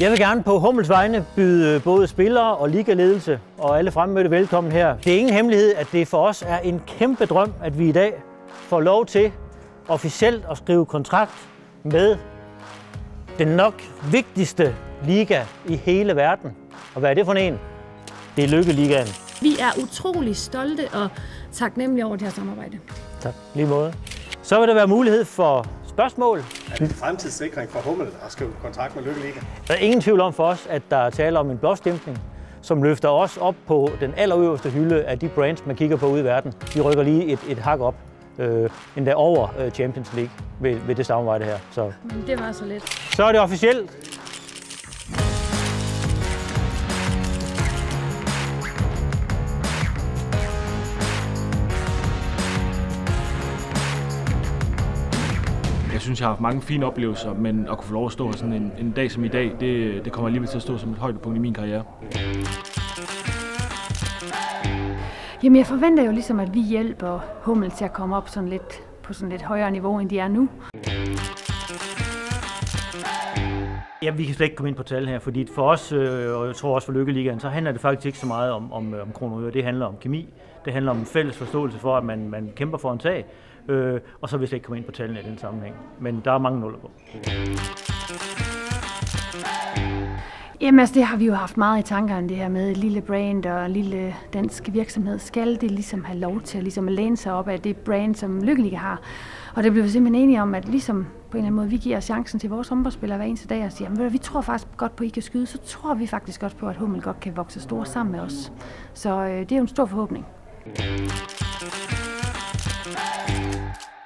Jeg vil gerne på Hummels vegne byde både spillere og ligaledelse og alle fremmødte velkommen her. Det er ingen hemmelighed, at det for os er en kæmpe drøm, at vi i dag får lov til officielt at skrive kontrakt med den nok vigtigste liga i hele verden. Og hvad er det for en? Det er Lykkeligaen. Vi er utrolig stolte og taknemmelige over det her samarbejde. Tak. Lige måde. Så vil der være mulighed for spørgsmål. Er det fremtidssikring for Hummel at skrive kontrakt med Lykkeliga? Der er ingen tvivl om for os, at der er tale om en blåstempling, som løfter os op på den allerøverste hylde af de brands, man kigger på ude i verden. Vi rykker lige et, et hak op, øh, endda over øh, Champions League ved, ved det samarbejde her. Så, Men det var så let. så er det officielt. Synes, jeg har haft mange fine oplevelser, men at kunne få lov at stå her sådan en, en dag som i dag, det, det kommer alligevel til at stå som et højdepunkt i min karriere. Jamen, jeg forventer jo ligesom, at vi hjælper Hummel til at komme op sådan lidt, på sådan lidt højere niveau, end de er nu. Ja, vi kan slet ikke komme ind på tal her, fordi for os, øh, og jeg tror også for Lykkeligaen, så handler det faktisk ikke så meget om, om, om kroner og øre. Det handler om kemi. Det handler om en fælles forståelse for, at man, man kæmper for en sag. Øh, og så vil jeg slet ikke komme ind på tallene i den sammenhæng. Men der er mange nuller på. Jamen, altså, det har vi jo haft meget i tankerne, det her med et lille brand og en lille dansk virksomhed. Skal det ligesom have lov til ligesom at læne sig op af det brand, som Lykkelige har? Og det blev vi simpelthen enige om, at ligesom på en eller anden måde, vi giver chancen til vores håndboldspillere hver eneste dag og siger, at vi tror faktisk godt på, at I kan skyde, så tror vi faktisk også på, at Hummel godt kan vokse store sammen med os. Så øh, det er jo en stor forhåbning.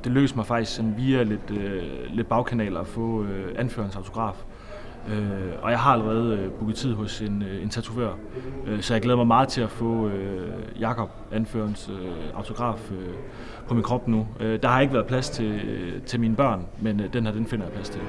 Det lykkedes mig faktisk sådan via lidt, øh, lidt bagkanaler at få øh, anførens autograf. Øh, og jeg har allerede øh, booket tid hos en, øh, en tatovør, øh, så jeg glæder mig meget til at få øh, Jakob anførens øh, autograf øh, på min krop nu. Øh, der har ikke været plads til, øh, til mine børn, men øh, den her den finder jeg plads til.